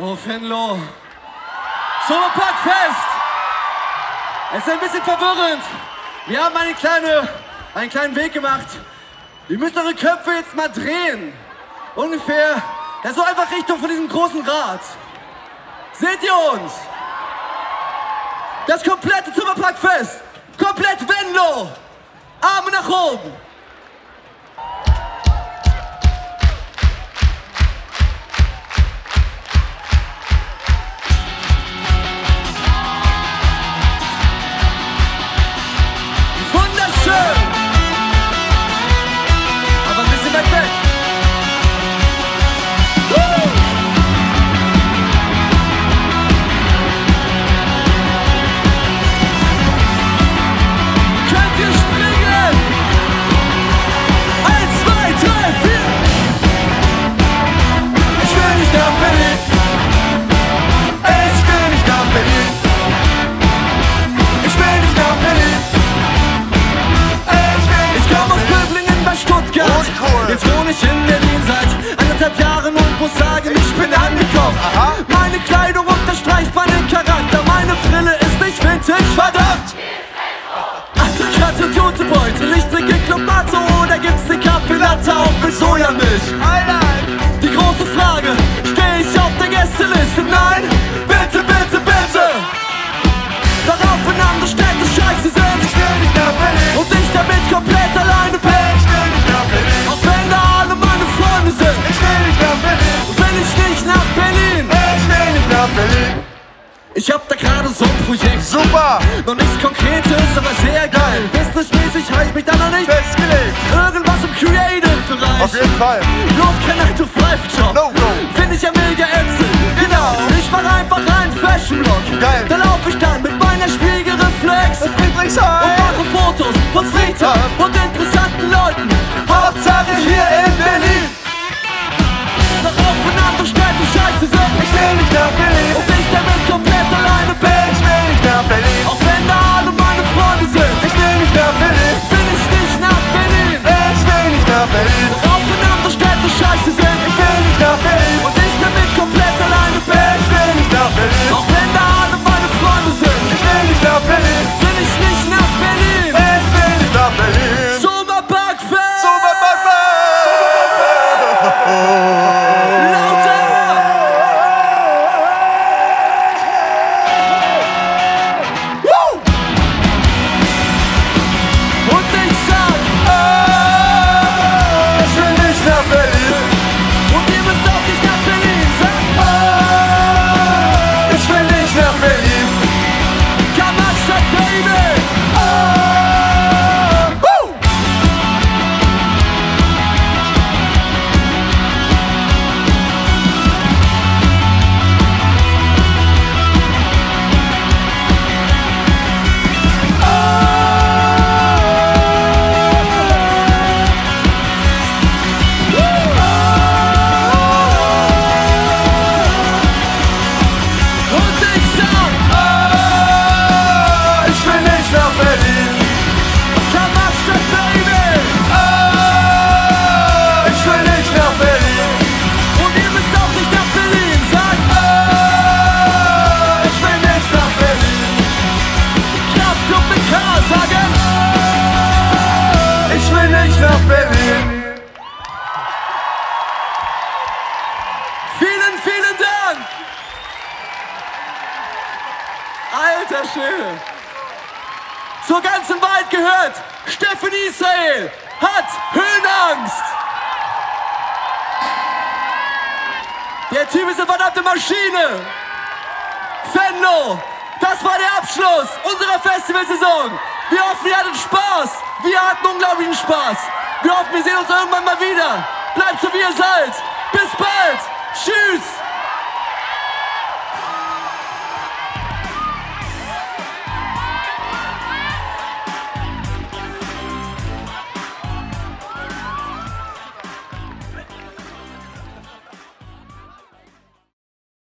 Oh, Fenlo. Sommerparkfest! Es ist ein bisschen verwirrend. Wir haben eine kleine, einen kleinen Weg gemacht. Ihr müsst eure Köpfe jetzt mal drehen. Ungefähr, ja, so einfach Richtung von diesem großen Rad. Seht ihr uns? Das komplette Zimmerparkfest. Komplett Venlo. Arme nach oben. Muss sagen, ich bin angekommen. Aha. Meine Kleidung unterstreicht meinen Charakter. Meine Brille ist nicht vintage, verdammt! Alte Katze, tote Beutel, ich trinke Club Matzo oder gibt's den Kaffee Latte auch mit Sojamilch? Die Ich hab da gerade so ein Projekt. Super! Noch nichts Konkretes, aber sehr geil. Businessmäßig hab ich mich da noch nicht Festgelegt! Irgendwas im Creative-Bereich. Auf jeden Fall! Bloß kein 9-to-5-Job. No, no. Find ich ja mega ätzend. Genau. Ich mach einfach einen Fashion-Blog. Geil. Da lauf ich dann mit meiner Spiegelreflex. Und Friedrichshain! mache Fotos Alter Schwede! Zur ganzen Welt gehört, Steffen Israel hat Höhenangst! Der Typ ist eine verdammte Maschine! Fenlo, das war der Abschluss unserer Festivalsaison. Wir hoffen, ihr hattet Spaß. Wir hatten unglaublichen Spaß. Wir hoffen, wir sehen uns irgendwann mal wieder. Bleibt so, wie ihr seid.